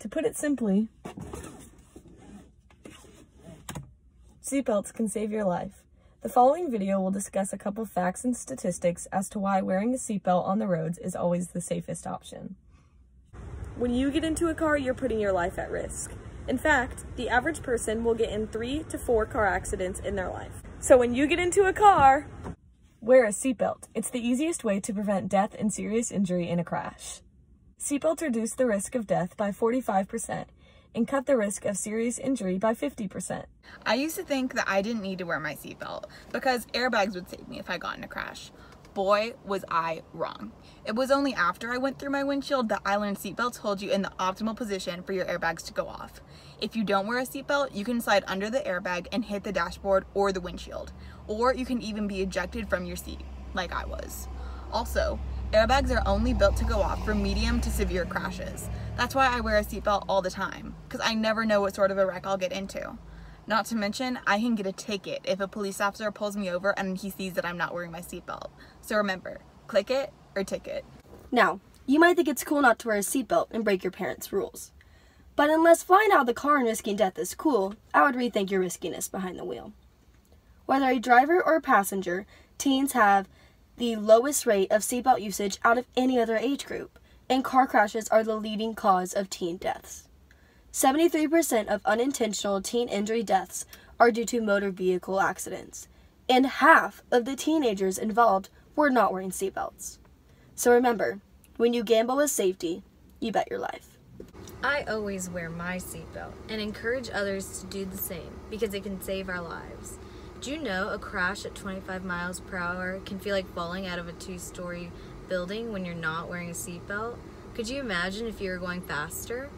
To put it simply, seatbelts can save your life. The following video will discuss a couple facts and statistics as to why wearing a seatbelt on the roads is always the safest option. When you get into a car, you're putting your life at risk. In fact, the average person will get in three to four car accidents in their life. So when you get into a car, wear a seatbelt. It's the easiest way to prevent death and serious injury in a crash. Seatbelts reduce the risk of death by 45% and cut the risk of serious injury by 50%. I used to think that I didn't need to wear my seatbelt because airbags would save me if I got in a crash. Boy, was I wrong. It was only after I went through my windshield that I learned seatbelts hold you in the optimal position for your airbags to go off. If you don't wear a seatbelt, you can slide under the airbag and hit the dashboard or the windshield, or you can even be ejected from your seat, like I was. Also, Airbags are only built to go off for medium to severe crashes. That's why I wear a seatbelt all the time, because I never know what sort of a wreck I'll get into. Not to mention, I can get a ticket if a police officer pulls me over and he sees that I'm not wearing my seatbelt. So remember, click it or ticket. Now, you might think it's cool not to wear a seatbelt and break your parents' rules. But unless flying out of the car and risking death is cool, I would rethink your riskiness behind the wheel. Whether a driver or a passenger, teens have the lowest rate of seatbelt usage out of any other age group, and car crashes are the leading cause of teen deaths. 73% of unintentional teen injury deaths are due to motor vehicle accidents, and half of the teenagers involved were not wearing seatbelts. So remember, when you gamble with safety, you bet your life. I always wear my seatbelt and encourage others to do the same because it can save our lives. Do you know a crash at 25 miles per hour can feel like falling out of a two story building when you're not wearing a seatbelt? Could you imagine if you were going faster?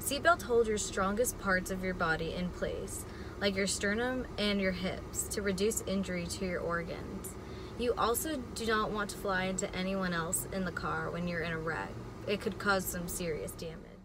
Seatbelts hold your strongest parts of your body in place, like your sternum and your hips, to reduce injury to your organs. You also do not want to fly into anyone else in the car when you're in a wreck. It could cause some serious damage.